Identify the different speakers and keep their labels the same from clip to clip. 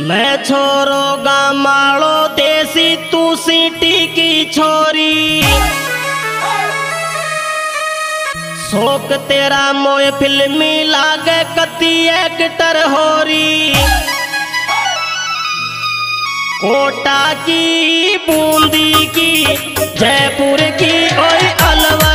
Speaker 1: मैं छोरो गामालो देसी तू सीटी की छोरी। शोक तेरा मोए फिल्मी लागे कती एक्टर होरी। कोटा की बूंदी की, जयपुर की ओए अलवर।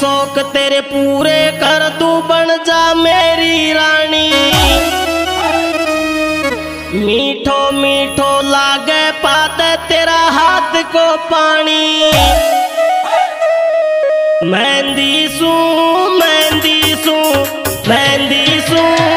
Speaker 1: शौक तेरे पूरे कर, तू बन जा मेरी रानी। मीठो मीठो लागे पाते तेरा हाथ को पानी। मेहंदी सू मेहंदी सू मेहंदी सू।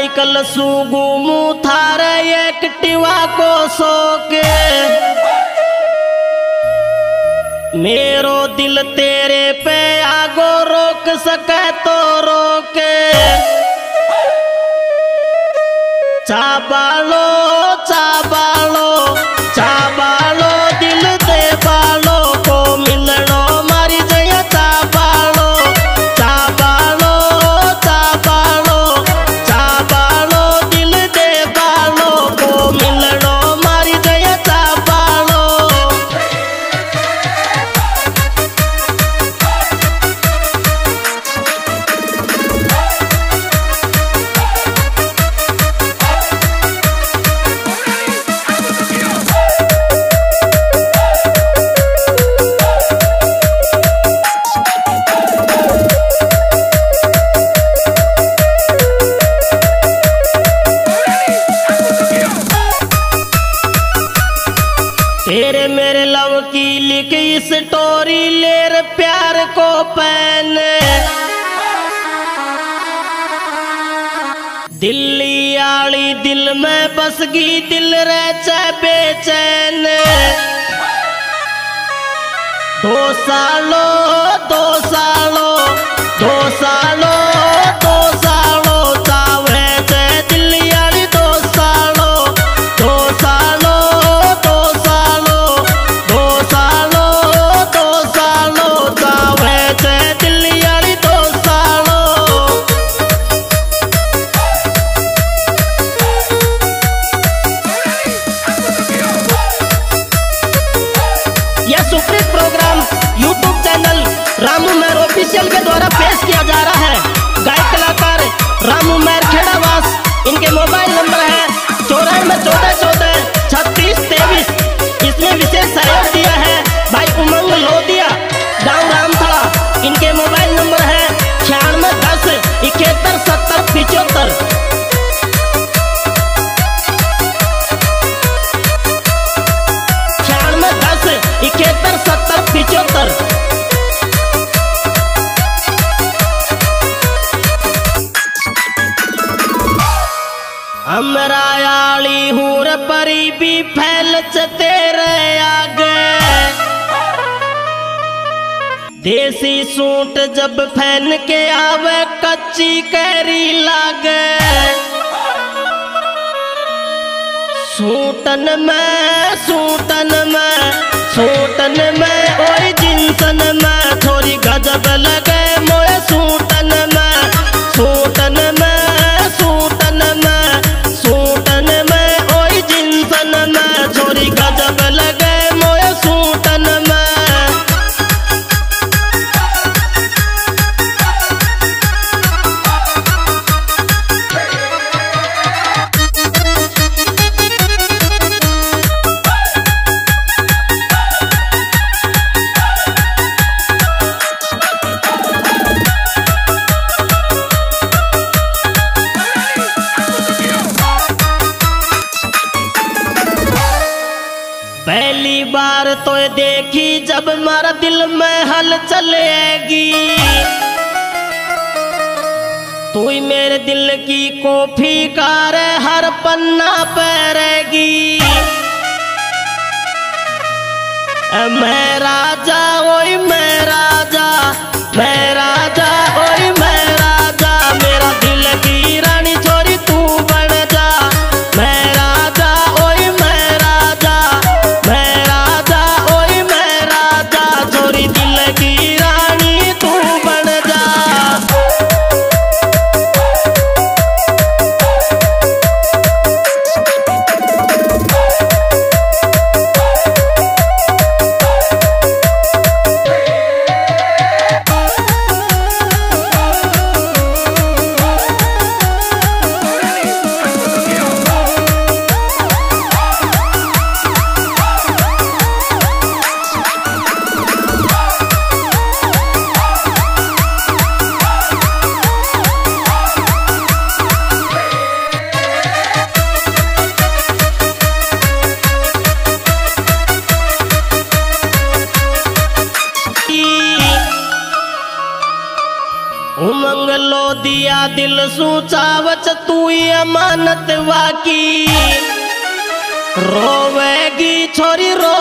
Speaker 1: साइकिल सुगुमू घूमू एक टिवा को सोके। मेरो दिल तेरे पे आगो रोक सके तो रोके। चाबालो प्यार को पैन दिल्ली आली दिल में बस गई दिल रह बेचैन। दो सालों, दो हमरा आली हूर परी भी फैल तेरे आगे। देसी सूट जब पहन के आवे, कच्ची कैरी लागे। सूटन में सूटन में सूटन में, ओए तो देखी जब मारा दिल में हल चलेगी। तू ही मेरे दिल की कॉफ़ी कार हर पन्ना पैरेगी। मैं राजा ओए मैं राजा मैं राजा दिल सूचावच तू अमानत वाकी। रोवेगी छोरी रोवेगी